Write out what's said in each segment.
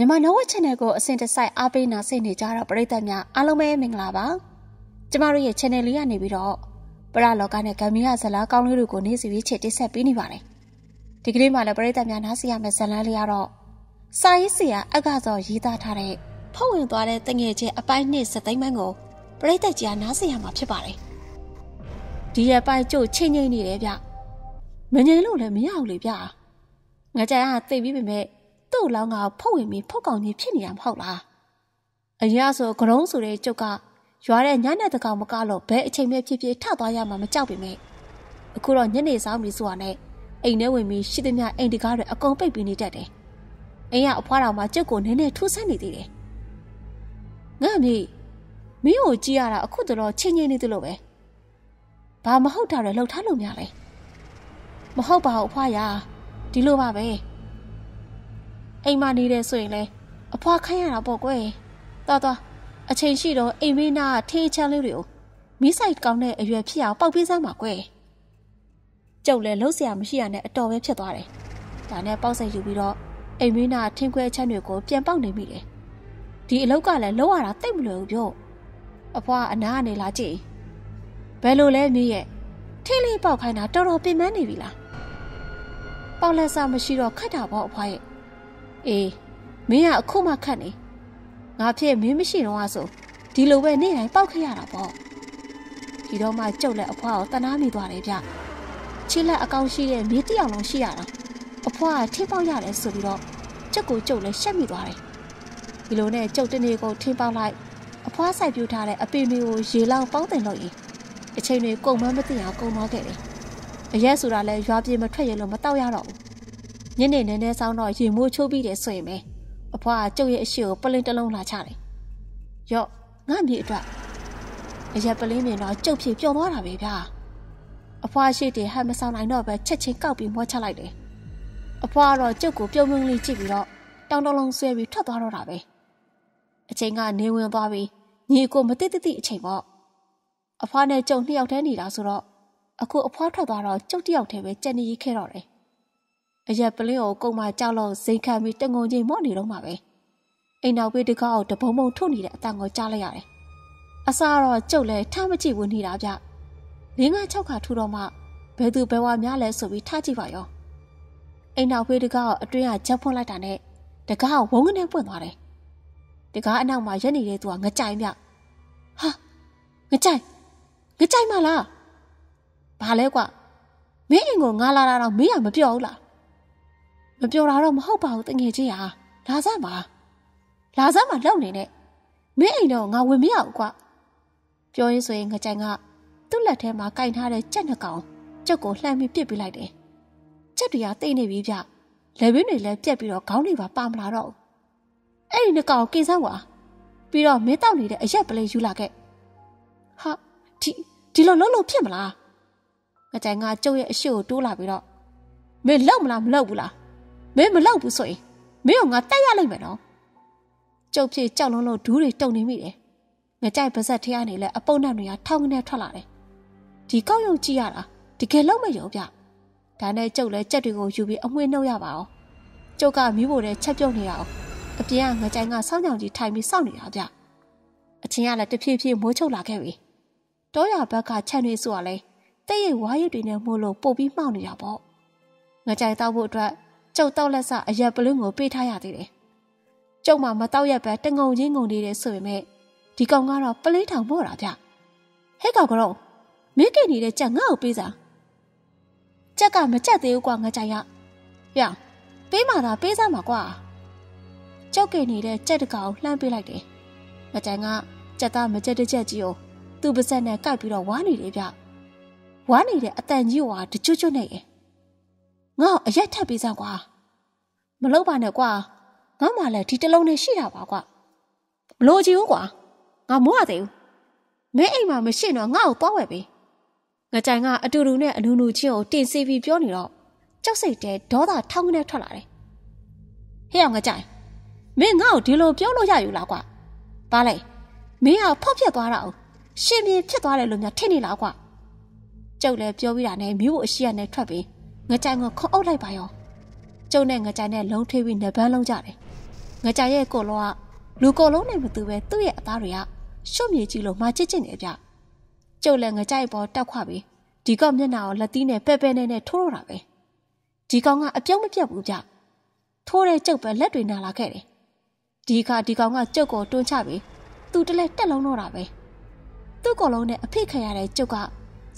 မြန်မာနဝက် channel ကိုအစဉ်တစိုက်အားပေးနာဆင်နေကြတော့ပရိသတ်များအားလုံးပဲမင်္ဂလာပါကျမတို့ရဲ့ channel လေးကနေပြီးတော့ပရလောကနဲ့ဂမ်မီယာဇလာကောင်းလေးတွေကိုနေ့စီပြီးချက်တိဆက်ပေးနေပါတယ်ဒီကနေ့မှလည်းပရိသတ်များနားဆင်ရမယ့်ဇလန်းလေးကတော့စာရေးဆရာအက္ခစောရေးသားထားတဲ့ဖုတ်ဝင်သွားတဲ့တငယ်ချင်းအပိုင်းနှစ်စသိမ်းပိုင်းကိုပရိသတ်ကြီးနားဆင်ရမှာဖြစ်ပါတယ်ဒီရပိုင်းကျုပ်ချင်းငိမ့်နေတယ်ဗျမငိမ့်လို့လည်းမရဘူးလေဗျငါကြိုင်ကသိပြီးပြီမဲ့ သူ့လောင်းကဖုတ်ဝင်ပြီးဖုတ်ကောင်ကြီးဖြစ်နေတာမဟုတ်လားအရာဆိုဂရုံးဆိုတဲ့ကျုပ်ကရွာတဲ့ညနေတကောင်မကလို့ဘဲအချိန်မဲ့ဖြစ်ဖြစ်ထသွားရမှာမကြောက်ပေမဲ့အခုတော့ညနေဆောင်ပြီဆိုတာနဲ့အိမ်ထဲဝင်ပြီးရှိသမျှအိမ်တကားတွေအကုန်ပိတ်ပြီးနေတတ်တယ်အိမ်ကအဖွားတော်မှာကျုပ်ကိုနည်းနည်းထူးဆန်းနေသေးတယ်ငါမေမင်းကိုကြည့်ရတာအခုတော့ချင်းချင်းနေသလိုပဲဘာမဟုတ်တာတွေလှုပ်ထားလို့များလဲမဟုတ်ပါဘူးအဖွားရဒီလိုပါပဲ အိမ်မှာနေတယ်ဆိုရင်လည်းအဖွာခိုင်းရတာပေါ့ကွယ်တော်တော်အချိန်ရှိတော့အိမ်မေးနာထေးချမ်းလေးတွေကိုမီးဆိုင်ကောင်းတဲ့အရွယ်ဖြစ်အောင်ပေါက်ပေးစမ်းပါကွယ်ကျုပ်လည်းလှုပ်ဆရာမရှိရနဲ့အတော်ပဲဖြစ်သွားတယ်ဒါနဲ့ပေါက်ဆိုင်ယူပြီးတော့အိမ်မေးနာထင်းခွဲချမ်းတွေကိုပြန်ပေါက်နေမိတယ်ဒီအလောက်ကလည်းလောက်ရတာတိတ်မလွယ်ဘူးပြော့အဖွာအနာကနေလာကြည့်ဘယ်လိုလဲမြင့်ရဲ့ထင်းလေးပေါက်ခိုင်းတာတော်တော်ပင်ပန်းနေပြီလားပေါက်လက်စမရှိတော့ခတ်တာပေါ့အဖွာရဲ့ အေးမင်းကအခုမှခတ်နေငါဖြစ်မင်းမရှိတော့ဆိုဒီလိုပဲနေ့တိုင်းပောက်ခရရတာပေါ့ဒီတော့မှကြုတ်လက်အဖွားကိုတနာမိသွားတယ်ဗျချစ်လက်အကောင်ရှိတဲ့မြေတယောက်လုံးရှိရတာအဖွားကထင်းပေါက်ရတယ်ဆိုပြီးတော့ကြက်ကိုကြုတ်လက်ရှက်မိသွားတယ်ဒီလိုနဲ့ကြုတ်တနေကိုထင်းပေါက်လိုက်အဖွားဆိုင်ပြူထားတဲ့အပေမေကိုရေလောင်ပေါင်းတင်လို့ရင်အချိန်တွေကုန်မမသိအောင်ကုန်သွားခဲ့တယ်အရက်ဆိုတာလဲရွာပြေမထွက်ရလို့မတောက်ရတော့ဘူး ညနေနေနေဆောင်တော့ရေမိုးချိုးပြီးတယ်ဆိုရင်ပဲအဖွားကကျုပ်ရဲ့အရှိကိုပလင်းတစ်လုံးလာချတယ်။ရော့ငါမြေအတွက်အရက်ပလင်းမြင်တော့ကျုပ်ဖြစ်ပျော်သွားတာပဲဗျာ။အဖွားရှိတယ်ဟန်မဆောင်နိုင်တော့ပဲချက်ချင်းကောက်ပြီးမွှချလိုက်တယ်။အဖွားကတော့ကျုပ်ကိုပြုံးပြုံးလေးကြည့်ပြီးတော့တောင်းတလုံးဆွဲပြီးထွက်သွားတော့တာပဲ။အချိန်ကနေဝင်သွားပြီးညီကိုမသိသိသိအချိန်ပေါ့။အဖွားနဲ့ကျုပ်နှစ်ယောက်တည်းနေတာဆိုတော့အခုအဖွားထွက်သွားတော့ကျုပ်တယောက်တည်းပဲကြက်နေရေးခဲ့တော့တယ်။ အရက်ပလင်းကိုကုံမကြောက်လို့ဇိမ်ခံပြီးတငုံချင်းမော့နေတော့မှာပဲအိမ်နောက်ဘေးတကောက်တဘုံဘုံထုတ်နေတဲ့အတန်ကိုကြားလိုက်ရတယ်အစားတော့ကျုပ်လည်းထားမကြည့်ဘူးနေတာဗျလင်းက6ခါထူတော့မှဘယ်သူဘယ်ဝါများလဲဆိုပြီးထားကြည့်ပါရောအိမ်နောက်ဘေးတကောက်အတွင်းကချက်ဖွင့်လိုက်တာနဲ့တကားဝုန်းကနေပွင့်သွားတယ်တကားအနောက်မှာရက်နေတဲ့သူကငကြိုင်ဗျဟာငကြိုင်ငကြိုင်မလားဘာလဲကွမင်းအိမ်ကိုငါလာတာတော့မင်းကမပြောဘူးလား မပြောတာတော့မဟုတ်ပါဘူးတငယ်ချင်းဟာလာစမ်းပါလာစမ်းပါလောက်နေနဲ့မင်းအိမ်တော့ငါဝင်မရဘူးကွာပြောရင်းဆိုရင်ငကြိုင်ကသူ့လက်ထဲမှာကင်ထားတဲ့ကြက်နှကောင်ကြက်ကိုလှမ်းပြီးပစ်ပြလိုက်တယ်ကြက်တွေကတိတ်နေပြီဗျလက်ဘင်းတွေလည်းပြက်ပြီးတော့ခေါင်းတွေပါပါမလာတော့အဲ့ဒီနှကောင်ကိစမ်းကွာပြီးတော့မင်းတောက်နေတဲ့အရက်ပလေးယူလာခဲ့ဟာဒီဒီလိုလုံးလုံးဖြစ်မလားငကြိုင်ကကျုပ်ရဲ့အရှိကိုတိုးလာပြီးတော့မင်းလောက်မလားမလောက်ဘူးလား မင်းမလောက်ဘူးဆိုရင်မင်းကငါတက်ရလိုက်မယ်နော်ကျုပ်ဖြစ်ကြောက်လုံးလို့ဒူးတွေတုံနေမိတယ်ငကြိုက်ပါဇက်ထဲကနေလဲအပုတ်နှံတွေကထောင်းကနေထွက်လာတယ်ဒီကောက်ရုံကြည့်ရတာတကယ်လုံးမရုံဗျဒါနဲ့ကျုပ်လည်းကြက်တွေကိုယူပြီးအမွှေးနှုတ်ရပါအောင်ကျုပ်ကမိဖို့တဲ့ချက်ပြုတ်နေရအောင်အပြင်ကငကြိုင်ကစောင်းကြောင်ကြီးထိုင်ပြီးစောင့်နေတာဗျအချင်းကလည်းတဖြည်းဖြည်းမိုးချုပ်လာခဲ့ပြီတောရဘက်ကခြံတွေဆိုရလဲတဲ့ရိတ်ဝါးရစ်တွေနဲ့မို့လို့ပို့ပြီးမှောက်နေတာပေါ့ငကြိုင်တောက်ဖို့အတွက် ကျုပ်တောက်လက်စအရက်ပလင်းကိုပေးထားရသေးတယ်။ကျုပ်မှမတောက်ရက်ပဲတငုံချင်းငုံနေတယ်ဆိုပေမဲ့ဒီကောင်ကတော့ပလေးထောင်မို့တာဗျ။ဟဲ့ကောင်ကတော့မင်းကိနေတဲ့ကြက်ငါ့ကိုပေးစား။ကြက်ကမကြက်သေးဘူးကွာငါကြိုင်ရ။ဗျ။ပေးမှသာပေးစားမှာကွာ။ကျုပ်ကိနေတဲ့ကြက်တကောင်လှမ်းပေးလိုက်တယ်။ငါကြိုင်ကကြက်သားမကြက်တစ်ချက်ကြီးကိုသူ့ပါဇက်နဲ့ကိုက်ပြီးတော့ဝါနေတယ်ဗျ။ဝါနေတဲ့အတန်ကြီးကတကျွတ်ကျွတ်နေရဲ့ ငါ့အရက်ထပ်ပေးစမ်းကွာမလုပ်ပါနဲ့ကွာငါမှလည်းဒီတလုံးနဲ့ရှိတာပါကွာမလို့ကြည့်ဦးကွာငါမိုးရသေးဘူးမင်းအိမ်မှာမရှိတော့ငါ့ကိုသွားဝယ်ပေးငကြိုင်ကအတူတူနဲ့အနူနူချင်းကိုတင်စီပြီးပြောနေတော့ကြောက်စိတ်တဲဒေါသထောင်းကနေထွက်လာတယ်ဟဲ့အောင်ငကြိုင်မင်းငါ့ကိုဒီလိုပြောလို့ရယူလားကွာဘာလဲမင်းကဖောက်ပြက်သွားတာ哦ရှင်ပြင်းဖြစ်သွားတယ်လို့များထင်နေလားကွာကျုပ်လည်းပြောပြီးတာနဲ့မြို့အရှိရနဲ့ထွက်ပြီး ငကြိုင်ကိုခေါအုပ်လိုက်ပါရောကျုံနဲ့ငကြိုင်နဲ့လုံးထွေးပြီးနှပန်းလုံးကြတယ်ငကြရဲ့ကိုလောကလူကိုလုံးနဲ့မတူပဲသူ့ရဲ့အသားတွေကရှုပ်မြေကြီးလို့မာချစ်ချင်နေဗျကျုပ်လည်းငကြိုက်ပေါ်တောက်ခွပြီးဒီကောက်မျက်နှာကိုလက်သီးနဲ့ပဲ့ပဲ့နဲ့နဲ့ထိုးတော့တာပဲဒီကောင်ကအပြုံးမပြတ်ဘူးဗျထိုးတဲ့ကျုပ်ပဲလက်တွေနာလာခဲ့တယ်ဒီခါဒီကောင်ကကျုပ်ကိုတွန်းချပြီးသူတလဲတက်လုံးတော့တာပဲသူ့ကိုယ်လုံးနဲ့အဖိခံရတဲ့ကျုပ်က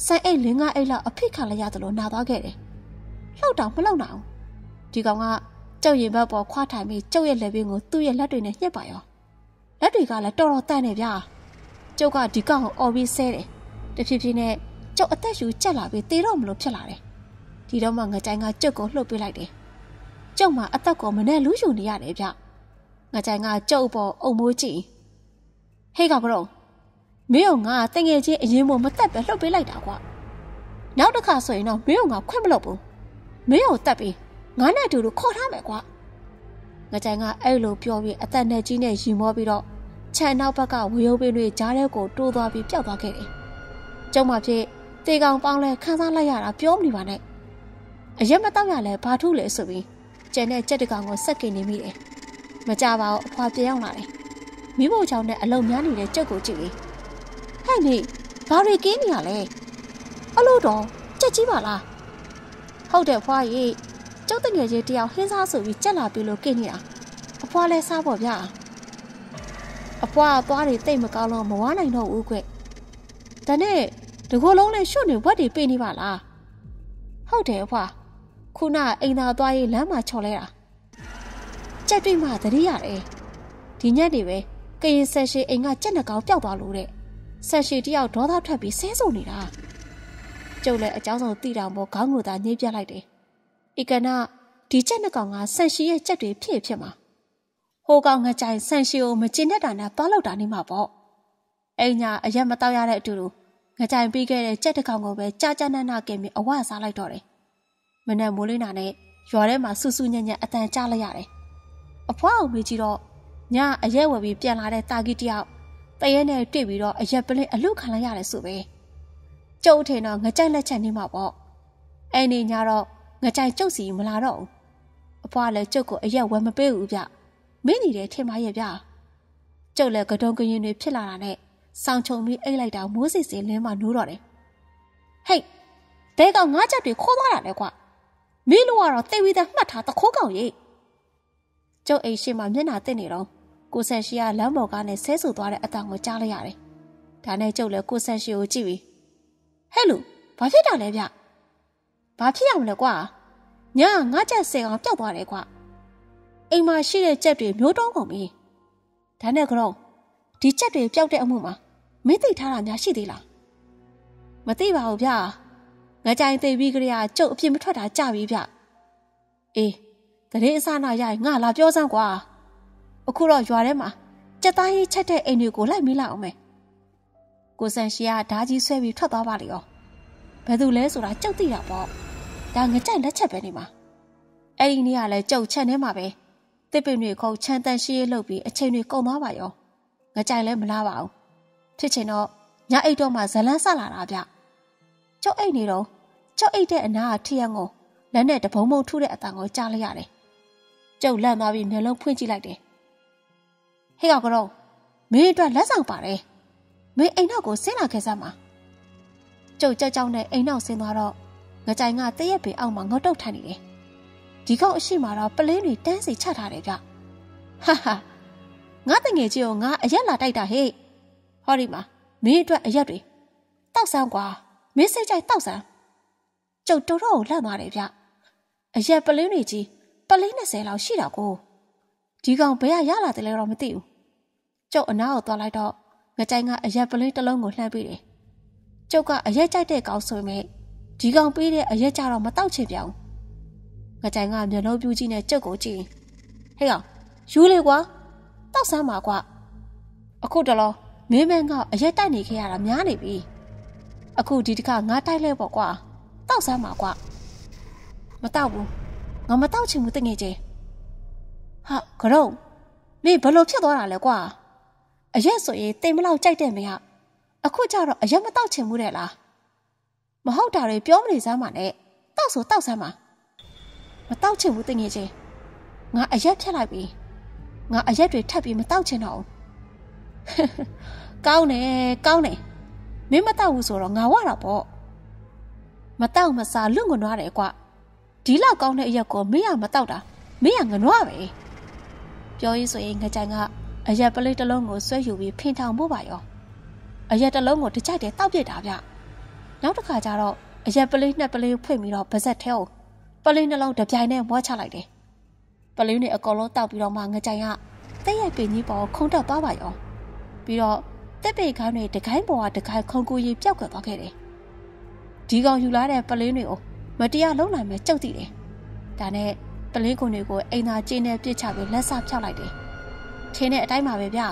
ဆန်အိတ်လင်းကားအိတ်လောက်အဖိခံလိုက်ရတယ်လို့နာသွားခဲ့တယ် လှုပ်တော့မလှုပ်နိုင်ဘူးဒီကောင်ကကျုပ်ရင်ဘက်ပေါ်ခွာထိုင်ပြီးကျုပ်ရဲ့လက်ပင်ကိုသူ့ရဲ့လက်တွေနဲ့ညှက်ပါရောလက်တွေကလည်းတော်တော်တန့်နေဗျာကျုပ်ကဒီကောင်ကိုအော်ပြီးဆဲတယ်တဖြည်းဖြည်းနဲ့ကျုပ်အသက်ရှူကျက်လာပြီးတေတော့မလို့ဖြစ်လာတယ်ဒီတော့မှငကြိုင်ကကျုပ်ကိုလှုပ်ပေးလိုက်တယ်ကျုပ်မှအသက်ကိုမနဲ့လူးယူနေရတယ်ဗျငကြိုင်ကကျုပ်ပေါ်အုံမိုးကြည့်ဟေးကောင်ကတော့မင်းကငါတငယ်ချင်းအရင်မမတက်ပဲလှုပ်ပေးလိုက်တာကွာနောက်တစ်ခါဆိုရင်တော့မင်းကငါခွင့်မလုပ်ဘူး မင်းကိုတက်ပြီးငါနဲ့အတူတူခေါ်ထားမယ်ကွာငကြိုင်ကအဲ့လိုပြောပြီးအသက်နဲ့ကြီးနဲ့ရီမောပြီးတော့ခြံနောက်ဘက်ကဝေယုံပင်တွေကြားထဲကိုတိုးသွားပြီးပျောက်သွားခဲ့တယ်ကျုံမဖြစ်တေကောင်ပေါင်းလဲခန်းစားလိုက်ရတာပြောမနေပါနဲ့အရက်မတော့ရလဲဘာထုလဲဆိုပြီးကျန်တဲ့ကြက်တကောင်ကိုစက်ကင်နေမိတယ်မကြပါဘူးအဖွာပြေရောက်လာတယ်မိဖို့ချောင်းနဲ့အလုံများနေတဲ့ကြက်ကိုကြည့်လေဟဲ့နေဘာတွေကင်းနေရလဲအလို့တော့ကြက်ကြီးပါလား ဟုတ်တယ်ဖွာကြီးကျုပ်တငယ်ချင်းတယောက်ဟင်းစားဆိုပြီးကြက်လာပြီလို့ကင်းနေတာအဖွာလဲစားပေါ့ဗျာအဖွာအသွားတွေတိတ်မကောင်းတော့မဝါနိုင်တော့ဘူးကွဒါနဲ့တကိုယ်လုံးနဲ့ရွှွတ်နေဝက်တွေပေးနေပါလားဟုတ်တယ်အဖွာခုနအိမ်သာသွားရေးလမ်းမှာချော်လဲတာကြက်တွေ့မှသတိရတယ်ဒီညက်တွေပဲကရင်ဆက်ရှိအိမ်ကကြက်နှကောင်ပျောက်သွားလို့တဲ့ဆက်ရှိတယောက်ဒေါသထွက်ပြီးဆဲဆုံနေတာ ကျုပ်လည်းအကြောင်းဆုံးသိတောင်ပေါ်ခေါင်းကိုသာညှိပြလိုက်တယ်။ဧကနာဒီချက်နှစ်ကောင်ကဆန်ရှီရဲ့ချက်တွေဖြစ်ဖြစ်မှာ။ဟိုကောင်ငကြိုင်ဆန်ရှီကိုမကျင်တတ်တာနဲ့သွားလောက်တာနေမှာပေါ့။အိညာအရက်မတော့ရတဲ့အတူတူငကြိုင်ပြီးခဲ့တဲ့ချက်တစ်ကောင်ကိုပဲကြာကြာနန်းနာကင်ပြီးအဝစားလိုက်တော့တယ်။မနဲ့မိုးလင်းတာနဲ့ရွာထဲမှာဆူဆူညံ့ညံ့အတန်ကြားလိုက်ရတယ်။အဖွားအောင်မေးကြည့်တော့ညအရက်ဝယ်ပြီးပြန်လာတဲ့တာကီတယောက်တရဲနဲ့တွေ့ပြီးတော့အရက်ပလင်းအလုခံလိုက်ရတယ်ဆိုပဲ။ ကျုပ်ထင်တော့ငကြိုက်လက်ချက်နေမှာပေါ့အဲ့နေညတော့ငကြိုက်ကျုပ်စီမလာတော့ဘူးအဖွားလည်းကျုပ်ကိုအရက်ဝယ်မပေးဘူးဗျမင်းနေတယ်ထင်ပါရဲ့ဗျကျုပ်လည်းကတုံကရင်တွေဖြစ်လာတာနဲ့စောင်းချုံပြီးအိတ်လိုက်တာမိုးစီစီလင်းမှနိုးတော့တယ်ဟိတ်ဘဲကောင်ငါးချက်တွေခိုးသွားတာလေကွာမင်းတို့ကတော့တိတ်ဝီးသားမှတ်ထားတခိုးကောင်ရေးကျုပ်အိမ်ရှိမှမျက်နှာတက်နေတော့ကိုဆက်ရှိကလမ်းပေါ်ကနေဆဲဆူသွားတဲ့အတန်ကိုကြားလိုက်ရတယ်ဒါနဲ့ကျုပ်လည်းကိုဆက်ရှိကိုကြည့်ပြီး ဟဲ့လူဘာဖြစ်တာလဲဗျဘာဖြစ်ရမလဲကွာညာငါချက်ဆဲအောင်ပျောက်သွားတယ်ကွာအိမ်မှာရှိတဲ့ကြက်တွေမျိုးတုံးကုန်ပြီဒါနဲ့ကတော့ဒီကြက်တွေပျောက်တဲ့အမှုမှာမင်းသိထားတာများရှိသေးလားမသိပါဘူးဗျာငါကြိုင်သိပြီးကြရကျုပ်အပြစ်မထွက်တာကြပြီဗျအေးတရေအစနာရရင်ငါလာပြောစမ်းကွာအခုတော့ရွာထဲမှာကြက်သားရေးချက်တဲ့အိမ်တွေကိုလိုက်မိလိုက်အောင်မယ် ကိုဆန်ရှီကဓာကြီးဆွဲပြီးထွက်သွားပါလေရောဘယ်သူလဲဆိုတာကြုတ်သိတာပေါ့ဒါငကြိုင်လက်ချက်ပဲနေမှာအဲ့ဒီနေ့ကလည်းကြုတ်ချက်ထဲမှာပဲတစ်ပင်တွေခုံချမ်းတန်ရှိရလုပ်ပြီးအချိန်တွေကုန်သွားပါရောငကြိုင်လည်းမလားပါဘူးဖြစ်ချင်တော့ညအိတ်တော့မှဇလန်းဆက်လာတာဗျကျုပ်အိတ်နေတော့ကျုပ်အိတ်တဲ့အနားကထရံကိုလက်နဲ့တပုံးမုံထုတဲ့အတန်ကိုကြားလိုက်ရတယ်ကျုပ်လန့်သွားပြီးမျက်လုံးဖွင့်ကြည့်လိုက်တယ်ဟေ့ကောင်ကတော့မင်းအတွက်လက်ဆောင်ပါတယ် မင်းအိမ်နောက်ကိုဆင်းလာခဲ့စမ်းပါကျုပ်ကြောက်ကြောက်နဲ့အိမ်နောက်ဆင်းသွားတော့ငကြိုင်ကတရက်ပေအောက်မှာငေါတုတ်ထိုင်နေတယ်ဒီကောင်အရှိမတော့ပလင်းတွေတန်းစီချထားတယ်ဗျဟာဟာငါတငယ်ချင်းကိုငါအရက်လာတိုက်တာဟေ့ဟောဒီမှာမင်းအတွက်အရက်တွေတောက်ဆန်းကွာမင်းစိတ်ကြိုက်တောက်ဆန်းကျုပ်တော်တော်ကိုလန့်သွားတယ်ဗျအရက်ပလင်းတွေကြီးပလင်း20လောက်ရှိတာကိုဒီကောင်ဘယ်ရရလာတယ်လဲတော့မသိဘူးကျုပ်အနားကိုသွားလိုက်တော့ ငကြိုင်ကအရက်ပလင်းတစ်လုံးကိုလှမ်းပေးတယ်ကျုပ်ကအရက်ကြိုက်တဲ့ကောင်ဆိုရင်ဒီကောင်ပေးတဲ့အရက်ကြတော့မတောက်ချင်ပြောင်းငကြိုင်ကမျက်လုံးပြူးကြီးနဲ့ကျုပ်ကိုကြည့်ဟဲ့ကောင်ယူလေကွာတောက်ဆမ်းပါကွာအခုတလောမင်းမန်းကအရက်တိုက်နေခဲ့ရတာများနေပြီအခုဒီတစ်ခါငါတိုက်လဲပေါ့ကွာတောက်ဆမ်းပါကွာမတောက်ဘူးငါမတောက်ချင်ဘူးတငယ်ချင်းဟာကရုံမင်းဘလို့ဖြစ်သွားတာလဲကွာ အရက်ဆိုရင်တိမ်မလောက်ကြိုက်တဲ့မရအခုကျတော့အရက်မတောက်ချင်ဘူးတဲ့လားမဟုတ်တာတွေပြောမနေစမ်းပါနဲ့တောက်ဆိုတောက်စမ်းပါမတောက်ချင်ဘူးတငယ်ချင်းငါအရက်ဖြတ်လိုက်ပြီငါအရက်တွေထပ်ပြီးမတောက်ချင်တော့ဘူးကောင်းတယ်ကောင်းတယ်မင်းမတောက်ဘူးဆိုတော့ငါဝတာပေါ့မတောက်မစားလွတ်ငွားတယ်ကွဒီလောက်ကောင်းတဲ့အရက်ကိုမင်းကမတောက်တာမင်းကငနွားပဲပြောရေးဆိုရင်ငကြိုင်က အရက်ပလိတ်တစ်လုံးကိုဆွဲယူပြီးဖင်ထောင်ဖို့ပါရောအရက်တစ်လုံးကိုတကြိုက်တယ်တောက်ပြစ်တာဗျနောက်တစ်ခါကျတော့အရက်ပလိတ်နှစ်ပလိတ်ဖွင့်ပြီးတော့ဗဇက်ထဲကိုပလိတ်နှလုံးတပြိုင်နဲ့မွားချလိုက်တယ်ပလိတ်နဲ့အကောင်လုံးတောက်ပြီးတော့မှငကြိုင်ကတဲ့ရိုက်ပင်ကြီးပေါ်ခုံတက်သွားပါရောပြီးတော့တက်ပေခိုင်းတွေတကိုင်းပေါ်ကတကိုင်းခုံကူရီပျောက်ကသွားခဲ့တယ်ဒီကောင်ယူလာတဲ့ပလင်းတွေကိုမတရားလုံးနိုင်မဲ့ကြောက်တည်တယ်ဒါနဲ့ပလင်းကွန်တွေကိုအိမ်သာကျင်းနဲ့ပြစ်ချပြီးလက်ဆဖြောက်လိုက်တယ် ထင်းတဲ့အတိုင်းပါပဲဗျာ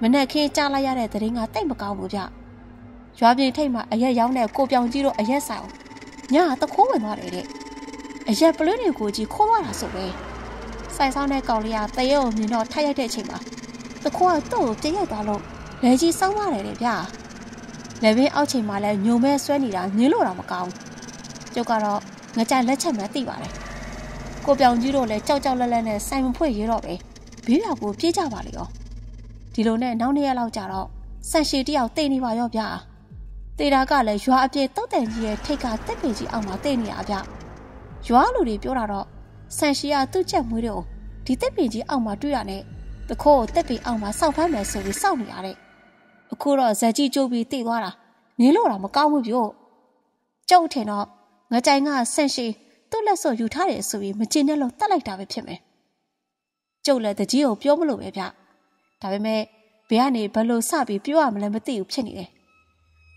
မနဲ့ခင်းကြားလိုက်ရတဲ့သတင်းကတိတ်မကောင်းဘူးဗျရွာပြင်ထိတ်မှာအရက်ရောင်းတဲ့ကိုပြောင်ကြီးတို့အရက်ဆိုင်ညာတခိုးဝင်သွားတယ်တဲ့အရက်ပလင်းတွေကိုကြီးခိုးသွားတာဆိုပဲဆိုင်ဆောင်တဲ့ကောင်လေးကတရဲကိုမြင်တော့ထိုက်ရိုက်တဲ့အချိန်မှာတခိုးကသူ့ကိုပြည့်ရိုက်သွားလို့လဲကြီးစောင်းရတယ်လေဗျာလက်ဘင်းအောက်ချိန်မှာလဲညုံမဲဆွဲနေတာမြင်လို့တော့မကောင်းကျုပ်ကတော့ငကြလက်ချက်မှသိပါတယ်ကိုပြောင်ကြီးတို့လည်းကြောက်ကြောက်လက်လက်နဲ့ဆိုင်မဖွင့်ရတော့ပဲ ဘေးပြောက်ကိုပြေးကြပါလေရောဒီလိုနဲ့နောက်နေ့ရက်လောက်ကြာတော့ဆန်ရှည်တယောက်တိတ်နေပါရောဗျာတေတာကလည်းရွာအပြည့်တုတ်တန်ကြီးရဲ့ထိတ်ကတက်ပင်ကြီးအောက်မှာတိတ်နေရဗျရွာလူတွေပြောတာတော့ဆန်ရှည်ကသူ့ချက်မွေးတော့ဒီတက်ပင်ကြီးအောက်မှာတွေ့ရတဲ့တခိုးကိုတက်ပင်အောက်မှာစောက်ဖမ်းမယ်ဆိုပြီးစောက်နေရတဲ့အခုတော့ဇက်ကြီးကျိုးပြီးတိတ်သွားတာနင်းလို့တော့မကောင်းဘူးပြို့ကျုပ်ထင်တော့ငကြိုင်ကဆန့်ရှိသူ့လက်စော်ယူထားတယ်ဆိုပြီးမကျင်နဲ့လို့တတ်လိုက်တာပဲဖြစ်မယ် ကျုပ်လည်းတကြီးကိုပြောမလို့ပဲဗျဒါပေမဲ့ဘယ်ကနေဘလို့စပြီးပြောရမလဲမသိဘူးဖြစ်နေတယ်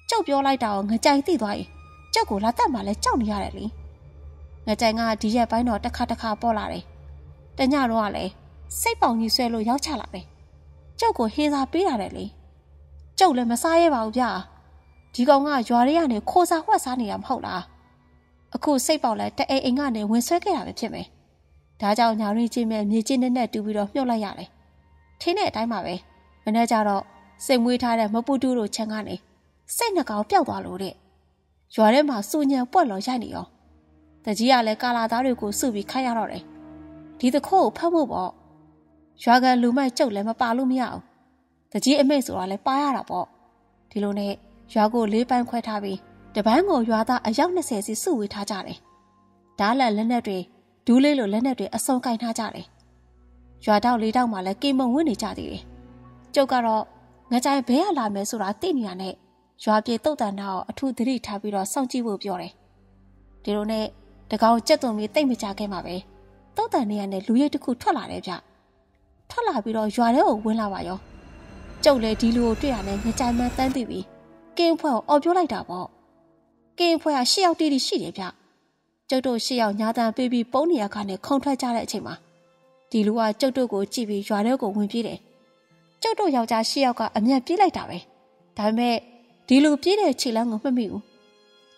ကျုပ်ပြောလိုက်တာကိုငကြိုင်သိသွားရင်ကျုပ်ကိုလာတတ်မှလည်းကြောက်နေရတယ်လေငကြိုင်ကဒီရက်ပိုင်းတော့တစ်ခါတစ်ခါပေါ်လာတယ်တညတော့ကလည်းစိတ်ပေါင်ကြီးဆွဲလို့ရောက်ချလာတယ်ကျုပ်ကိုဟင်းစားပေးရတယ်လေကျုပ်လည်းမစားရဲပါဘူးဗျာဒီကောင်ကရွာတွေကနေခိုးစားဝှက်စားနေတာမဟုတ်လားအခုစိတ်ပေါက်လဲတအိမ်အိမ်ကနေဝင်ဆွဲခဲ့တာပဲဖြစ်မယ် ဒါကြောင့်ညာရင်းချင်းမဲ့မြေချင်းနဲ့နဲ့တူပြီးတော့မြုပ်လိုက်ရတယ်ထင်းတဲ့အတိုင်းပါပဲမနေ့ကျတော့စိတ်မွေးထားတဲ့မပူတူတို့ချန်ကနေစိတ်နှကောင်ပျောက်သွားလို့တဲ့ရွာထဲမှာစူညံပွက်လော်ရိုက်နေရောတကြီးကလည်းကာလာသားတွေကိုစုပြီးခိုင်းရတော့တယ်ဒီတခိုးကိုဖတ်ဖို့ပေါ့ရွာကန်လူမိုက်ကျုပ်လည်းမပါလို့မရအောင်တကြီးအမိတ်ဆိုတာလည်းပါရတာပေါ့ဒီလိုနဲ့ရွာကိုလေးပိုင်းခွဲထားပြီးတပန်းကိုရွာသားအယောက်20စီစုဝေးထားကြတယ်ဓားလက်လက်နက်တွေ ဒူးလေးလိုလက်နက်တွေအစုံကင်ထားကြတယ်ရွာတောက်လေးတောက်မှလည်းကိမုံဝင်နေကြသေးတယ်ကျုပ်ကတော့ငကြိုင်ဘဲရလာမယ်ဆိုတာသိနေရနဲ့ရွာပြေတုတ်တန်တော့အထူးသတိထားပြီးတော့စောင့်ကြည့်ဖို့ပြောတယ်ဒီလိုနဲ့တကောင်ကြက်သွန်ပြီးတိတ်မကြခဲ့မှာပဲတုတ်တန်နေရနဲ့လူရိတ်တစ်ခုထွက်လာတယ်ဗျထွက်လာပြီးတော့ရွာထဲကိုဝင်လာပါရောကျုပ်လည်းဒီလူကိုတွေ့ရတဲ့ငကြိုင်မှန်းတန်းသိပြီးကင်းဖွဲ့ကိုအော်ပြောလိုက်တာပေါ့ကင်းဖွဲ့ကရှစ်ယောက်တီးတီးရှိတယ်ဗျ ကျုပ်တို့ရှစ်ယောက်ညာတန်ပေးပြီးပုံးနေရခါနဲ့ခုံထွက်ကြတဲ့အချိန်မှာဒီလူကကျုပ်တို့ကိုကြည့်ပြီးရွာထဲကိုဝင်ပြေးတယ်ကျုပ်တို့ယောက်ျားရှစ်ယောက်ကအမျက်ပြေးလိုက်တာပဲဒါပေမဲ့ဒီလူပြေးတဲ့ခြေလမ်းကိုမမိဘူး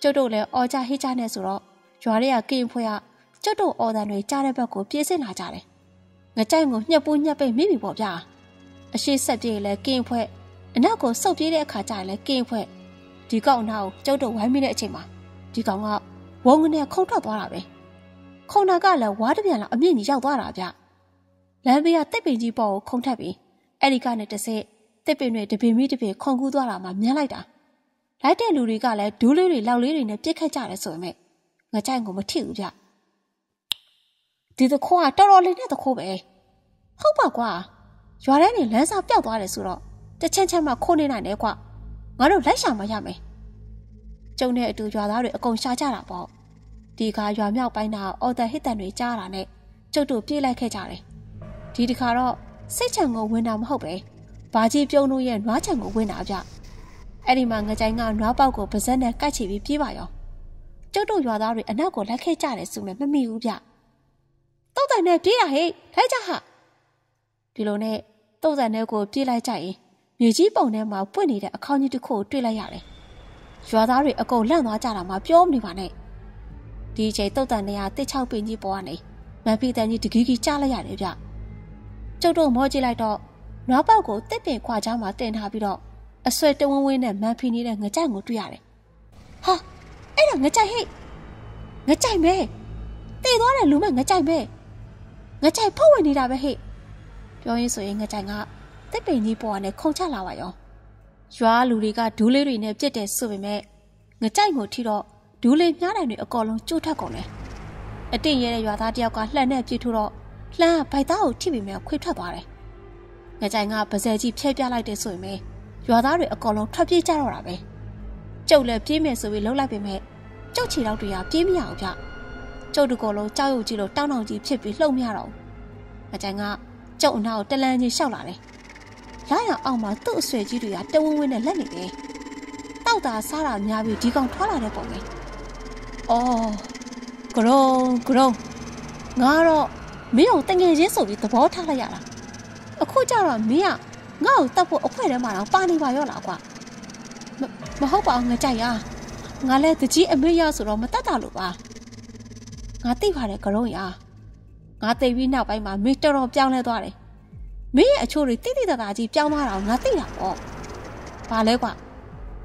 ကျုပ်တို့လည်းအော်ကြဟိကြနဲ့ဆိုတော့ရွာထဲကကင်းဖွဲ့ကကျုပ်တို့အော်တန်တွေကြားတဲ့ဘက်ကိုပြေးဆင်းလာကြတယ်ငကြိုက်ကိုညှက်ပူးညှက်ပိတ်မိပြီပေါ့ဗျာအရှိဆက်ပြေးလဲကင်းဖွဲ့အနောက်ကိုစုပ်ပြေးတဲ့အခါကျရင်လဲကင်းဖွဲ့ဒီကောင်နောက်ကျုပ်တို့ဝိုင်းမိတဲ့အချိန်မှာဒီကောင်က ဝုံငနဲ့ခုံထွက်သွားတာပဲခုံနာကလည်းဝါးတပြန်လောက်အမြင့်ကြီးရောက်သွားတာဗျလမ်းဘေးကတစ်ပင်ကြီးပေါ်ကိုခုံထက်ပြီးအဲ့ဒီကနေတစ်စက်တစ်ပင်တွေတပင်မိတပင်ခုံကူးသွားတာမှမြင်လိုက်တာလိုက်တဲ့လူတွေကလည်းဒူးလေးတွေလောက်လေးတွေနဲ့ပြစ်ခတ်ကြတယ်ဆိုပေမဲ့ငကြိုက်ကိုမထိဘူးဗျဒီတခိုးကတော်တော်လေးနဲ့တခိုးပဲဟုတ်ပါကွာရွာထဲနေလမ်းစာပျောက်သွားတယ်ဆိုတော့တချမ်းချမ်းမှခိုးနေနိုင်တယ်ကွာငါတို့လိုက်ရှာမှရမယ်ကျုံနဲ့အတူရွာသားတွေအကုန်ရှာကြတာပေါ့ ဒီခါရွာမြောက်ပိုင်းကအော်တဟစ်တန်တွေကြားတာနဲ့ကျုပ်တို့ပြေးလိုက်ခဲ့ကြတယ်ဒီတခါတော့စိတ်ချံကိုဝင်တာမဟုတ်ပဲဘာကြီးပြုံးလို့ရဲ့နွားချံကိုဝင်တာဗျအဲ့ဒီမှာငကြိုင်ကနွားပေါက်ကိုပါဇက်နဲ့ကိုက်ချပြီးပြေးပါရောကျုပ်တို့ရွာသားတွေအနောက်ကိုလိုက်ခဲ့ကြတယ်ဆိုမှမမိဘူးဗျတုတ်တန်နဲ့ပြေးရဟဲ့လိုက်ကြဟာဒီလိုနဲ့တုတ်တန်နဲ့ကိုပြေးလိုက်ကြရင်မြေကြီးပုံထဲမှာပွင့်နေတဲ့အခေါင်းကြီးတစ်ခုကိုတွေ့လိုက်ရတယ်။ရွာသားတွေအကုန်လန့်သွားကြတာမှပြောမနေပါနဲ့။ ဒီချိန်တုတ်တန်နေရတစ်ချောက်ပင်ကြီးပေါ်ကနေမန်ဖီတန်ကြီးတကီးကြီးကြားလိုက်ရတယ်ဗျ။ကျုပ်တို့မောကြည့်လိုက်တော့နွားပေါက်ကိုတစ်ပင်ခွာချားမှာတင်ထားပြီးတော့အဆွဲတဝင်းဝင်းနဲ့မန်ဖီနေတဲ့ငကြိုက်ကိုတွေ့ရတယ်။ဟာအဲ့ဒါငကြိုက်ဟိတ်ငကြိုက်မဲတည်သွားတဲ့လူမငကြိုက်မဲငကြိုက်ဖုတ်ဝင်နေတာပဲဟိတ်ပြောရင်းဆိုရင်ငကြိုင်ကတစ်ပင်ကြီးပေါ်ကနေခုန်ချလာပါရောရွာလူတွေကဒူးလေးတွေနဲ့ပြစ်တယ်ဆိုပေမဲ့ငကြိုင်ကိုထိတော့ ဒူးလေးမြားတိုင်တွေအကောလုံးကျိုးထွက်ကုန်တယ်အတင့်ရဲတဲ့ရွာသားတယောက်ကလှန်နဲ့ပြစ်ထိုးတော့လှမ်းကဘိုက်သားကိုထိပြီးမြခွေထွက်သွားတယ်ငကြိုင်ကပါဇယ်ကြီးဖျက်ပြလိုက်တယ်ဆိုရင်ပဲရွာသားတွေအကောလုံးထွက်ပြေးကြတော့တာပဲကျုပ်လည်းပြေးမယ်ဆိုပြီးလှုပ်လိုက်ပေမဲ့ကျုပ်ချီတော့တွေကပြေးမရအောင်ဗျကျုပ်တကောလုံးကြောက်ရွံ့ကြည့်လို့တောင်းတောင်းကြီးဖြစ်ပြီးလှုပ်မရတော့ငကြိုင်ကကျုပ်အနောက်တလန်းချင်းရှောက်လာတယ်။လာရအောင်မှာသူ့အဆွေကြီးတွေကတဝင်းဝင်းနဲ့လက်နေတယ်။တောက်တာစားတာများပြီးဒီကောင်ထွားလာတဲ့ပုံပဲ။ အော်ဂရုံဂရုံငါတော့မင်းကိုတငယ်ချင်းဆိုပြီးသဘောထားလိုက်ရတာ။အခုကျတော့မင်းကငါ့ကိုတတ်ဖို့အခွင့်ထဲမှာတော့ပါနေပါရောလားကွာ။မဟုတ်ပါဘူးငါကြိုက်ရ။ငါလည်းတကြီးအမေရဆိုတော့မတတ်တာလို့ပါ။ငါသိပါတယ်ဂရုံရ။ငါသိပြီးနောက်ပိုင်းမှာမင်းတော်တော်ပြောင်းလဲသွားတယ်မင်းရဲ့အချိုးတွေတိတိတသားကြီးပြောင်းသွားတာငါသိတာပေါ့ဘာလဲကွာ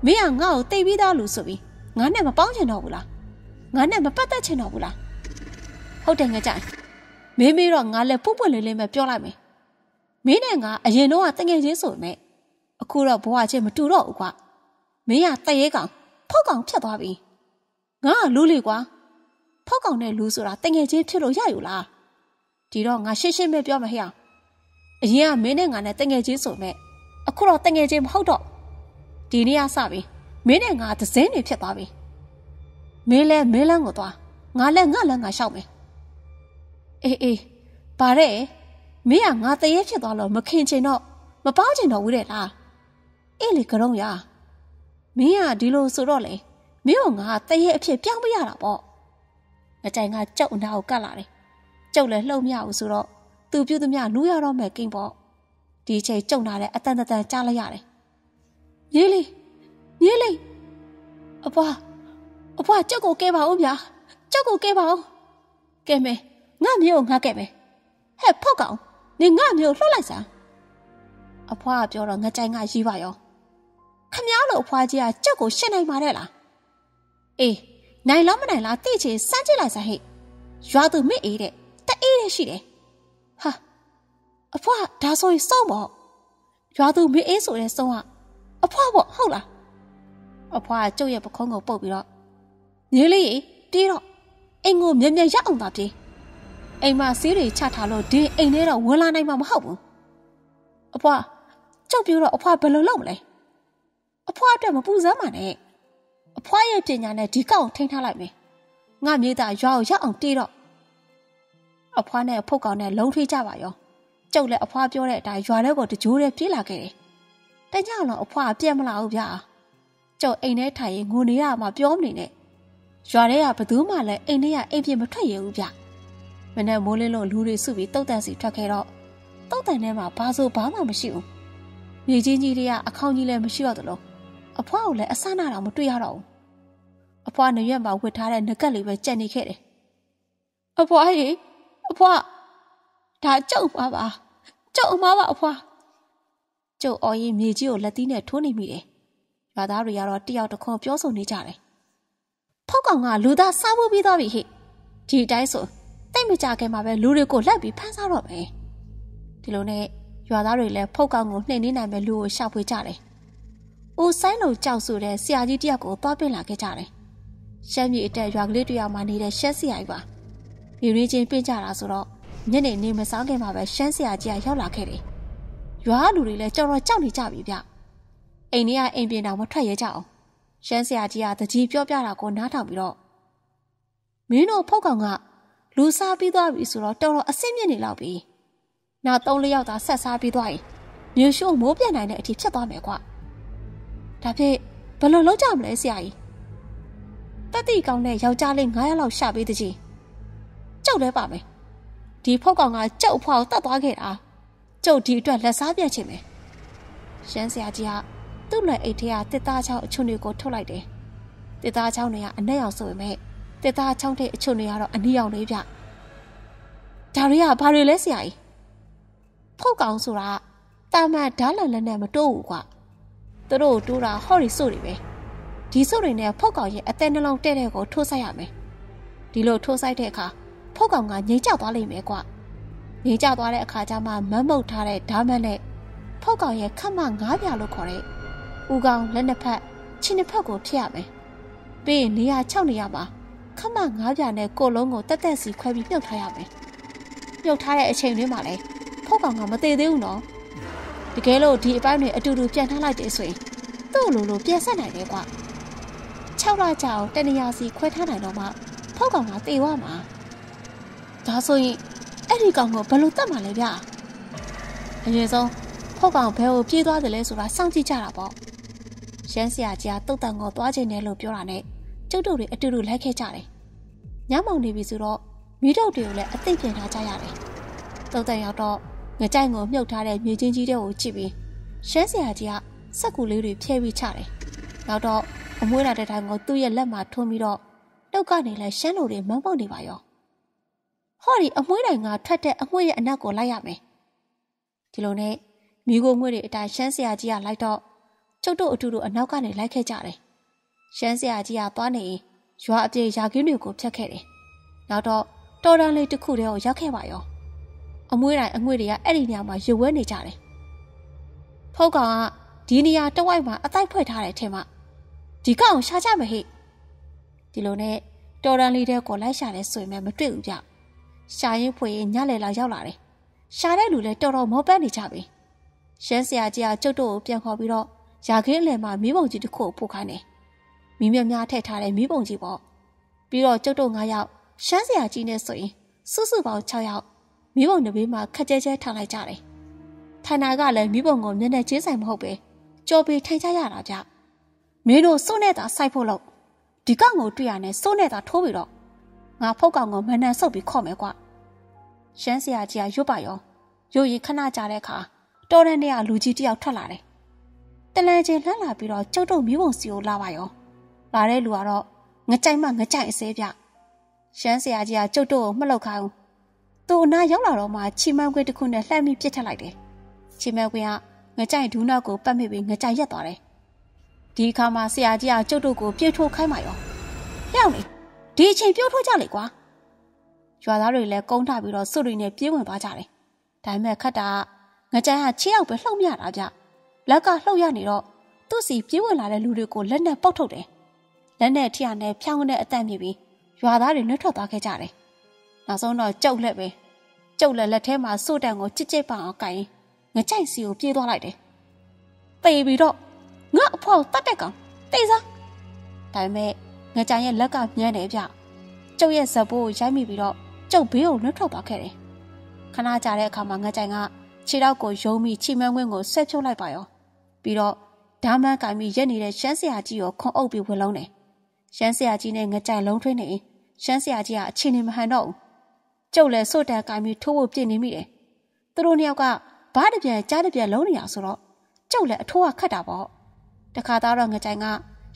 မင်းကငါ့ကိုသိပြီးသားလူဆိုပြီးငါနဲ့မပေါင်းချင်တော့ဘူးလား ငါနဲ့မပတ်သက်ချင်တော့ဘူးလားဟုတ်တယ်ငါကြိုင်မင်းမေးတော့ငါလည်းပုတ်ပွက်လေးလေးပဲပြောလိုက်မယ်မင်းနဲ့ငါအရင်တော့တငယ်ချင်းဆိုပေမဲ့အခုတော့ဘဝချင်းမတူတော့ဘူးကွာမင်းကတရေကောင်ဖောက်ကောင်ဖြတ်သွားပြီငါကလူလေကွာဖောက်ကောင်နဲ့လူဆိုတာတငယ်ချင်းဖြစ်လို့ရယူလားဒီတော့ငါရှင်းရှင်းပဲပြောမယ်ဟဲ့အရင်ကမင်းနဲ့ငါနဲ့တငယ်ချင်းဆိုမဲ့အခုတော့တငယ်ချင်းမဟုတ်တော့ဒီနေ့ကစပြီမင်းနဲ့ငါသစင်းနေဖြစ်သွားပြီ မင်းလဲမင်းလန်းကိုသွားငါလဲငါလန်းငါရှောက်မယ်အေးအေးပါတဲ့မင်းကငါတရေဖြစ်သွားလို့မခင်ချင်တော့မပေါင်းချင်တော့ဘူးတဲ့လားအေးလေကရုံးရမင်းကဒီလိုဆိုတော့လေမင်းကငါတရေအဖြစ်ပြောင်းမရတာပေါ့ငကြိုင်ကကြောက်အနာကိုကတ်လာတယ်ကျုပ်လည်းလှုပ်မရဘူးဆိုတော့သူပြုသမျှလူရတော့မယ်ကိန်းပေါ့ဒီချိန်ကြုံလာတဲ့အတန်တန်ကြားလိုက်ရတယ်မြေးလေးမြေးလေးအဖွာ အဖွာကျုပ်ကိုကဲပါဦးဗျာကျုပ်ကိုကဲပါဦးကဲမယ်ငါမျိုးငါကဲမယ်ဟဲ့ဖောက်ကောင်နေငါမျိုးလှုပ်လိုက်စမ်းအဖွာကပြောတော့ငကြိုင်ကရီးပါရောခမားလို့အဖွာကြီးကကျုပ်ကိုရှင်းနိုင်ပါတဲ့လားအေးနိုင်လားမနိုင်လားသိချင်စမ်းကြည့်လိုက်စမ်းဟဲ့ရွာသူမစ်အေးတဲ့တအေးတဲ့ရှိတယ်ဟာအဖွားဒါဆိုရင်စုံပေါ့ရွာသူမအေးဆိုတဲ့စုံကအဖွားပေါ့ဟုတ်လားအဖွားကျုပ်ရဲ့ပခုံးကိုပုတ်ပြီးတော့ မြေးလေးရေပြေးတော့အိမ်ကိုမြန်မြန်ရောက်အောင်သာပြေးအိမ်မှာဆေးတွေချထားလို့ဒီအိမ်ထဲတော့ဝင်လာနိုင်မှာမဟုတ်ဘူးအဖွာကြောက်ပြီးတော့အဖွာဘယ်လိုလုပ်မလဲအဖွာအတွက်မပူစမ်းပါနဲ့အဖွာရဲ့ပညာနဲ့ဒီကောင်ထိန်းထားလိုက်မယ်ငါမြေးသားရွာကိုရောက်အောင်ပြေးတော့အဖွားနဲ့ဖုတ်ကောင်နဲ့လုံးထွေးကြပါရောကျုပ်လည်းအဖွားပြောတဲ့အတိုင်းရွာထဲကိုတကြိုးတည်းပြေးလာခဲ့တယ်။တညောင်တော့အဖွားပြန်မလာဘူးဗျာ။ကျုပ်အိမ်ထဲထိုင်ရင်ငိုနေရမှပြောမနေနဲ့ ရွာထဲကဘသူမှလည်းအိမ်ထဲကအိမ်ပြမထွက်ရဘူးဗျမနဲ့မိုးလင်းလို့လူတွေစုပြီးတုတ်တန်စီထွက်ခဲ့တော့တုတ်တန်ထဲမှာဘာဆိုဘာမှမရှိဘူးမြေချင်းကြီးတွေကအခေါင်းကြီးလည်းမရှိတော့သလိုအဖွားကိုလည်းအဆနာတော့မတွေ့ရတော့ဘူးအဖွားနရွက်မှာဝတ်ထားတဲ့ငကက်လေးပဲကြက်နေခဲ့တယ်အဖွားကြီးအဖွားဒါကျုပ်ပါပါကျုပ်အမားပါအဖွားကျုပ်အော်ရင်မြေကြီးကိုလက်သီးနဲ့ထိုးနေမိတယ်ရွာသားတွေကတော့တယောက်တစ်ခွန်းပြောဆိုနေကြတယ် ဖောက်ကောင်ကလူသားစားဖို့ပြီးသွားပြီဟိဒီတိုင်းဆိုတိတ်မကြခင်မှာပဲလူတွေကိုလက်ပြီးဖမ်းစားတော့မယ်ဒီလိုနဲ့ရွာသားတွေလည်းဖုတ်ကောင်ကိုနှိမ်နှင်းနိုင်မဲ့လူကိုရှောက်ဖွေကြတယ်။ဦးဆိုင်လုံကြောက်ဆိုတဲ့ဆရာကြီးတယောက်ကိုသွားပင့်လာခဲ့ကြတယ်။ရှမ်းပြည်အတက်ရွာကလေးတယောက်မှနေတဲ့ရှက်ဆရာကြီးပါပြည်ရင်းချင်းပြင့်ကြတာဆိုတော့ညနေနေမစားခင်မှာပဲရှမ်းဆရာကြီးကရောက်လာခဲ့တယ်။ရွာလူတွေလည်းကြော်တော့ကြောက်နေကြပြီဗျ။အိမ်ထဲကအိမ်ပြင်တော်မထွက်ရဲကြအောင်။ ရှမ်းဆရာကြီးကတကြီးပြောပြတာကိုနားထောင်ပြီးတော့မင်းတို့ဖုတ်ကောင်ကလူစားပြီးသွားပြီဆိုတော့တော်တော်အဆင့်မြင့်နေလောက်ပြီ။နောက်၃လယောက်သာဆက်စားပြီးသွားရင်မြေရှို့မိုးပြတ်နိုင်တဲ့အထိဖြစ်သွားမယ်ကွာ။ဒါဖြင့်ဘယ်လိုလုပ်ကြမလဲဆရာကြီး။တက်တိကောင်းတဲ့ယောက်ျားလေး900လောက်ရှာပေးတဲ့ကြီး။ကျုပ်လည်းပါမယ်ဒီဖောက်ကောင်ကကျုပ်အဖွားကိုတတ်သွားခဲ့တာကျုပ်ဒီအတွက်လက်စားပြတ်ချင်မယ်ရှမ်းဆရာကြီးက သူ့လက်အိတ်ထဲကတစ်သားချောင်းအချွန်တွေကိုထုတ်လိုက်တယ်တစ်သားချောင်းတွေကအနက်ရောက်ဆိုပေမဲ့တစ်သားချောင်းတဲ့အချွန်တွေကတော့အနီးရောက်လေးဗျဒါတွေကဘာတွေလဲဆရာကြီးဖောက်ကောင်ဆိုတာတာမန်ဓာတ်လန်လက်နဲ့မတိုးဘူးကွာသူတို့တိုးတာဟော်ရီစို့တွေပဲဒီစို့တွေနဲ့ဖောက်ကောင်ရဲ့အသေးနှလုံးတဲ့တဲ့ကိုထိုးဆိုင်ရမယ်ဒီလိုထိုးဆိုင်တဲ့အခါဖောက်ကောင်ကငိမ့်ကျသွားလိမ့်မယ်ကွာနေကြသွားတဲ့အခါကျမှမတ်မုတ်ထားတဲ့ဓာမတ်နဲ့ဖောက်ကောင်ရဲ့ခတ်မငါးပြလို့ခေါ်တဲ့ ဦးကောင်လက်နှစ်ဖက်ခြေနှစ်ဖက်ကိုဖျက်ရမယ်။ပြီးရင်နေရာ6နေရာမှာခတ်မငါးပြနဲ့ကိုလုံးကိုတက်တက်စီခွဲပြီးမြုပ်ထားရမယ်။မြုပ်ထားတဲ့အချိန်တွင်းမှာလည်းဖောက်ကောင်ကမသေးသေးဘူးနော်။တကယ်လို့ဒီအပိုင်းတွေအတူတူပြန်ထားလိုက်တဲ့ဆိုရင်သူ့လိုလိုပြန်ဆက်နိုင်တယ်ကွာ။6လကြာအောင်တနေရာစီခွဲထားနိုင်တော့မှဖောက်ကောင်ကသေသွားမှာ။ဒါဆိုရင်အဲ့ဒီကောင်ကိုဘယ်လိုတတ်မှလဲဗျာ။အရင်ဆုံးဖောက်ကောင်ဘယ်ကိုပြေးသွားတယ်လဲဆိုတာစောင့်ကြည့်ကြတာပေါ့။ ရမ်းစရာကြီးကတုတ်တန်ကိုသွားခြင်းနဲ့လို့ပြောတာနဲ့ကျုပ်တို့တွေအတူတူလိုက်ခဲ့ကြတယ်။ညမောင်နေပြီဆိုတော့မိတို့တွေကိုလည်းအသိပြင်ထားကြရတယ်။တုတ်တန်ရောက်တော့ငကြိုင်ကိုမြုပ်ထားတဲ့မြေချင်းကြီးတွေကိုကြည့်ပြီးရှမ်းစရာကြီးကစက်ကူလေးတွေဖြဲပြီးချတယ်။နောက်တော့အမွှေးလာတဲ့တိုင်းကိုသူ့ရဲ့လက်မှာထုံးပြီးတော့တုတ်ကနေလဲရှမ်းလိုတွေမုံပုတ်နေပါရော။ဟောဒီအမွှေးတိုင်ကထွက်တဲ့အမွှေးရဲ့အနက်ကိုလိုက်ရမယ်။ဒီလိုနဲ့မိโกငွေတွေအတိုင်းရှမ်းစရာကြီးကလိုက်တော့ ကျုပ်တို့အတူတူအနောက်ကနေလိုက်ခဲ့ကြတယ်။ရှမ်းစရာကြီးကသွားနေရင်ရွာအပြေရာကင်းတွေကိုဖြတ်ခဲ့တယ်။နောက်တော့တော်တန်းလေးတစ်ခုတည်းကိုရောက်ခဲ့ပါရော။အမွှေးတိုင်အငွေတွေကအဲ့ဒီနေရာမှာရွဝဲနေကြတယ်။ဖုတ်ကောင်ကဒီနေရာတဝိုက်မှာအတိုက်ဖွဲ့ထားတဲ့ထဲမှာဒီကောင်ရှာကြမဟိဒီလိုနဲ့တော်တန်းလေးတဲ့ကိုလိုက်ရှာလဲဆိုရင်မတွေ့ဘူးဗျရှာရင်ဖွေရင်ညလေလာရောက်လာတယ်ရှာတဲ့လူလည်းတော်တော်မောပန်းနေကြပြီရှမ်းဆရာကြီးကကျုပ်တို့ကိုပြန်ခေါ်ပြီးတော့ ရာခင်းအလယ်မှာမီးပုံကြီးတစ်ခုပို့ခိုင်းတယ်မီးမြများထည့်ထားတဲ့မီးပုံကြီးပေါ့ပြီးတော့ကျုပ်တို့9ယောက်ရှမ်းဆရာကြီးနဲ့ဆိုရင်စုစုပေါင်း6ယောက်မီးပုံတစ်ဘေးမှာခက်ကြဲကြဲထားလိုက်ကြတယ်ထိုင်နာကလည်းမီးပုံကိုမျက်နှာချင်းဆိုင်မဟုတ်ပဲကြော်ပေထိုင်ကြရတာဗျမင်းတို့စိုးနဲ့သာစိုက်ဖို့လို့ဒီကောင်ကိုတွေ့ရနဲ့စိုးနဲ့သာထိုးပြီးတော့ငါဖုတ်ကောင်ကိုမနှံဆုပ်ပြီးခေါ်မယ်ကွာရှမ်းဆရာကြီးကရွတ်ပါရောရွတ်ရင်ခဏကြာတဲ့အခါတော်တဲ့နေ့ကလူကြီးတယောက်ထွက်လာတယ်တ လန်ချင်းလှမ်းလာပြီးတော့ကျုပ်တို့မျိုးပုံစီကိုလာပါရောလာတဲ့လူကတော့ငကြိုက်မှငကြိုက်အစဲပြရှမ်းဆရာကြီးကကျုပ်တို့ကိုမှတ်လောက်ခိုင်းဦးသူ့အနာရောက်လာတော့မှချီမန်းခွေးတစ်ခုနဲ့လှမ်းပြီးပြစ်ထက်လိုက်တယ်ချီမန်းခွေးကငကြိုက်ဒူးနောက်ကိုပတ်မိပြီးငကြိုက်ရက်သွားတယ်ဒီအခါမှာဆရာကြီးကကျုပ်တို့ကိုပြေးထိုးခိုင်းပါရောဟဲ့အောင်လေဒီအချိန်ပြေးထိုးကြလေကွာရွာသားတွေလည်းကုန်းထပြီးတော့စွတ်တွေနဲ့ပြေးဝင်သွားကြတယ်ဒါပေမဲ့ခတ်တာငကြိုင်ကချေးရောက်ပဲလှုပ်မြတာကြ လက်ကလှုပ်ရနေတော့သူ့စီပြေးဝင်လာတဲ့လူတွေကိုလက်နဲ့ပုတ်ထုတ်တယ်လက်နဲ့ထရနဲ့ဖြောင်းတဲ့အတန့်မြည်ပြီးရွာသားတွေနှွတ်ထွက်သွားခဲ့ကြတယ်နောက်ဆုံးတော့ကြောက်လက်ပဲကျုပ်လက်လက်ထဲမှာစို့တန်ကိုကြစ်ကြစ်ပအောင်ကင်ငကြိုက်စီကိုပြေးသွားလိုက်တယ်ပေပြီးတော့ငါအဖေါ်တတ်တဲ့ကောင်တိတ်စားဒါပေမဲ့ငကြိုင်ရဲ့လက်ကမြန်းတယ်ဗျကျုပ်ရဲ့ဇဘိုးကိုရိုက်မိပြီးတော့ကျုပ်ဘေးကိုနှွတ်ထွက်သွားခဲ့တယ်ခဏကြာတဲ့အခါမှာငကြိုင်က ခြေထောက်ကိုယုံပြီးချီမန်းခွင်းကိုဆက်ဖြုတ်လိုက်ပါရောပြီးတော့ဓာမန်ကင်ပြီးရက်နေတဲ့ရှမ်းဆရာကြီးကိုခွန်အုပ်ပြီးဝလုံးတယ်ရှမ်းဆရာကြီးနဲ့ငကြိုင်လုံးထွင်းနေရှမ်းဆရာကြီးကအချင်းနေမဟန်တော့ဘူးကျုပ်လည်းစို့တန်ကင်ပြီးထိုးဖို့ပြင်နေမိတယ်သူတို့နှစ်ယောက်ကဘားတပြန်ကြားတပြန်လုံးနေရဆိုတော့ကျုပ်လည်းအထိုးကခတ်တာပေါ့တခါတော့ငကြိုင်က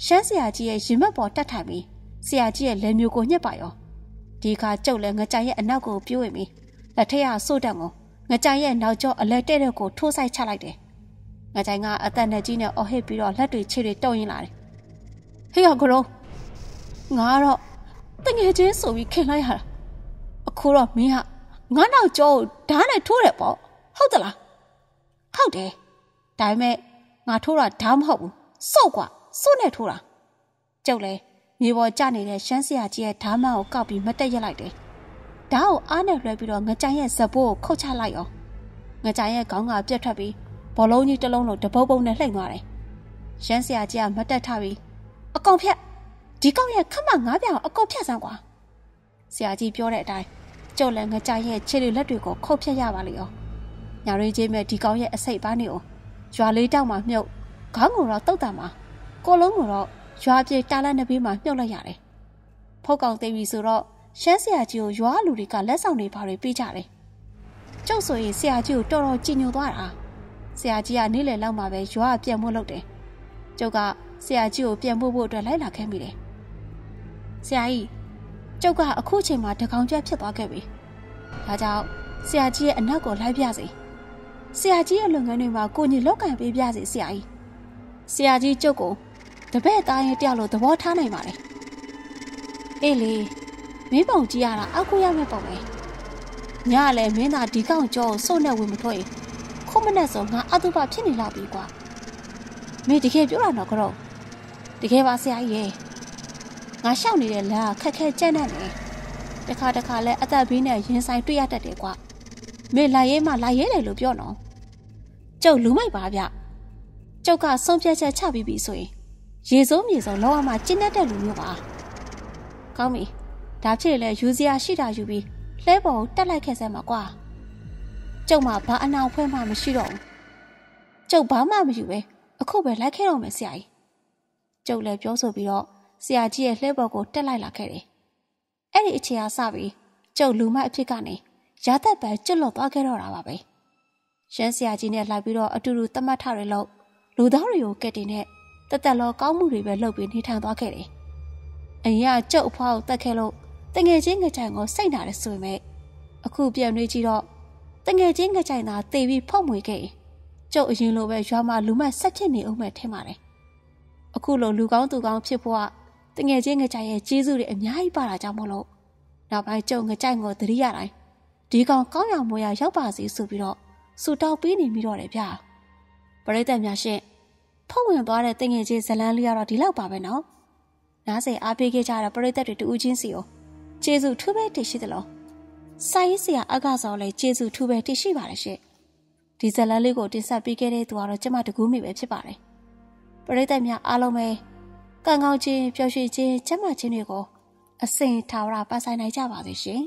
ရှမ်းဆရာကြီးရဲ့ရင်မက်ပေါ်တက်ထိုင်ပြီးဆရာကြီးရဲ့လက်မျိုးကိုညှက်ပါရောဒီအခါကျုပ်လည်းငကြိုင်ရဲ့အနောက်ကိုပြိုးဝင်ပြီးလက်ထက်ရစို့တန်ကို ငကြိုင်ရဲ့နောက်ကျောအလဲတဲ့တဲ့ကိုထိုးဆိုင်ချလိုက်တယ်ငကြိုင်ကအသက်နဲ့ကြီးနဲ့အော်ဟစ်ပြီးတော့လက်တွေခြေတွေတုံရင်လာတယ်ဟေးဟောကလုံးငါတော့တငယ်ချင်းဆိုပြီးခင်လိုက်ရတာအခုတော့မင်းကငါနောက်ကျောကိုဓာတ်နဲ့ထိုးတယ်ပေါ့ဟုတ်သလားဟုတ်တယ်ဒါပေမဲ့ငါထိုးတာဓာတ်မဟုတ်ဘူးစော့ကွာစွနဲ့ထိုးတာကျုပ်လည်းမြေပေါ်ကျနေတဲ့ရှမ်းစရာကြီးရဲ့ဓာမန်ကိုကောက်ပြီးမတက်ရက်လိုက်တယ် ဓာတ်ကိုအားနဲ့လွှဲပြီးတော့ငကြိုင်ရဲ့ဇဘိုးကိုခုတ်ချလိုက်ရောငကြိုင်ရဲ့ခေါင်းကပြတ်ထွက်ပြီးဘောလုံးကြီးတစ်လုံးလုံးတပုတ်ပုတ်နဲ့လှိမ့်သွားတယ်ရှမ်းစရာကြီးကမတက်ထပြီးအကောင်ဖြတ်ဒီကောင်ရဲ့ခမငါးပြောင်အကောင်ဖြတ်စမ်းကွာဆရာကြီးပြောတဲ့အတိုင်းကျုပ်လည်းငကြိုင်ရဲ့ခြေတွေလက်တွေကိုခုတ်ဖြတ်ရပါလိမ့်ရောညာရင်းချင်းမဲ့ဒီကောင်ရဲ့အစိတ်ပါးနေကိုရွာလေးတောက်မှမြုပ်ခေါင်းကိုတော့တုတ်တာမှာကိုလုံးကိုတော့ရွာပြေတားလက်နှစ်ဘေးမှာမြုပ်လိုက်ရတယ်။ဖုတ်ကောင်သိပြီဆိုတော့ ရှမ်းဆရာကြီးကိုရွာလူတွေကလက်ဆောင်တွေဘာတွေပေးကြတယ်။ကျုပ်ဆိုရင်ဆရာကြီးကိုတော်တော်ကြည်ညိုသွားတာ။ဆရာကြီးကနေ့လယ်လောက်မှပဲရွာကပြန်မို့လုပ်တယ်။ကျုပ်ကဆရာကြီးကိုပြန်ဖို့ဖို့အတွက်လိုက်လာခဲ့မိတယ်။ဆရာကြီးကျုပ်ကအခုချိန်မှာတကောင်ကျွတ်ဖြစ်သွားခဲ့ပြီ။ဒါကြောင့်ဆရာကြီးရဲ့အနောက်ကိုလိုက်ပြစေ။ဆရာကြီးရဲ့လုပ်ငန်းတွေမှာကိုညီလောက်ကန်ပေးပြစေဆရာကြီး။ဆရာကြီးကျုပ်ကိုတပည့်သားရင်တယောက်လိုသဘောထားနိုင်ပါလေ။အေးလေ မင်းပုံကြည့်ရတာအောက်ကိုရမဲ့ပုံပဲ။ညလည်းမင်းသာဒီကောင်ကြောကိုစုံနဲ့ဝင်မထွက်ရင်ခုမနဲ့ဆိုငါအတုပဖြစ်နေလောက်ပြီကွာမင်းတကယ်ပြောတာတော့ကတော့တကယ်ပါဆရာကြီးရေငါရှောက်နေတဲ့လမ်းကခက်ခဲကြမ်းတမ်းနေတခါတခါလဲအသက်ဘေးနဲ့ရင်ဆိုင်တွေ့ရတတ်တယ်ကွာမင်းလာရဲမှလာရဲတယ်လို့ပြောနော်ကျုပ်လူမိုက်ပါဗျကျုပ်ကဆုံးဖြတ်ချက်ချပြီးပြီဆိုရင်ရေစိုးမြေစိုးလောကမှာကျင်းတတ်တဲ့လူမျိုးပါကောင်းပြီ ဒါဖြစ်လေယူစရာရှိတာယူပြီးလှဲပေါ်တက်လိုက်ခဲ့စမ်းပါကွာကျုပ်မှဘာအနာဖွဲမှမရှိတော့ဘူးကျုပ်ဘာမှမယူပဲအခုပဲလိုက်ခဲ့တော့မယ်ဆရာကြီးကျုပ်လည်းပြောဆိုပြီးတော့ဆရာကြီးရဲ့လှဲပေါ်ကိုတက်လိုက်လာခဲ့တယ်အဲ့ဒီအချိန်ကစပြီးကျုပ်လူမိုက်အဖြစ်ကနေရာသက်ပံကျွတ်လွတ်သွားခဲ့တော့တာပါပဲရန်ဆရာကြီးနဲ့လိုက်ပြီးတော့အတူတူတမတ်ထတွေလို့လူသားတွေကိုကက်တင်နဲ့တက်တက်လောကောင်းမှုတွေပဲလုပ်ပြီးနေထိုင်သွားခဲ့တယ်အရင်ကကျုပ်အဖွားကိုတက်ခဲ့လို့ တငယ်ချင်းငကြိုင်ကိုစိတ်နာတယ်ဆိုပေမဲ့အခုပြန်တွေးကြည့်တော့တငယ်ချင်းငကြိုင်သာတေပြီးဖောက်မွေခဲ့ကျုပ်အရင်လိုပဲရွာမှာလူမဆက်ဖြစ်နေအောင်ပဲထင်ပါတယ်အခုလိုလူကောင်းသူကောင်းဖြစ်ဖို့ကတငယ်ချင်းငကြိုင်ရဲ့ကျေးဇူးတွေအများကြီးပါတာကြောင့်မလို့နောက်ပိုင်းကျုပ်ငကြိုင်ကိုသတိရတိုင်းဒီကောင်ကောင်းရမွေရရောက်ပါစေဆိုပြီးတော့ဆူတောက်ပေးနေမိတော့တယ်ဗျာပရိသတ်များရှင်ဖုံဝင်သွားတဲ့တငယ်ချင်းဇလန်းလေးကတော့ဒီလောက်ပါပဲနော်နားဆင်အားပေးခဲ့ကြတဲ့ပရိသတ်တွေတူးချင်းစီကို ကျေးဇူးထူးပဲတည်ရှိသလိုစာရေးဆရာအကစောလည်းကျေးဇူးထူးပဲတည်ရှိပါတယ်ရှင့်ဒီဇလန်းလေးကိုတင်ဆက်ပေးခဲ့တဲ့သူကတော့ကျမတကူးမိပဲဖြစ်ပါတယ်ပရိသတ်များအားလုံးပဲကံကောင်းခြင်းပျော်ရွှင်ခြင်းကျမ်းမာခြင်းတွေကိုအစိမ်ထာဝရပတ်ဆိုင်နိုင်ကြပါစေရှင်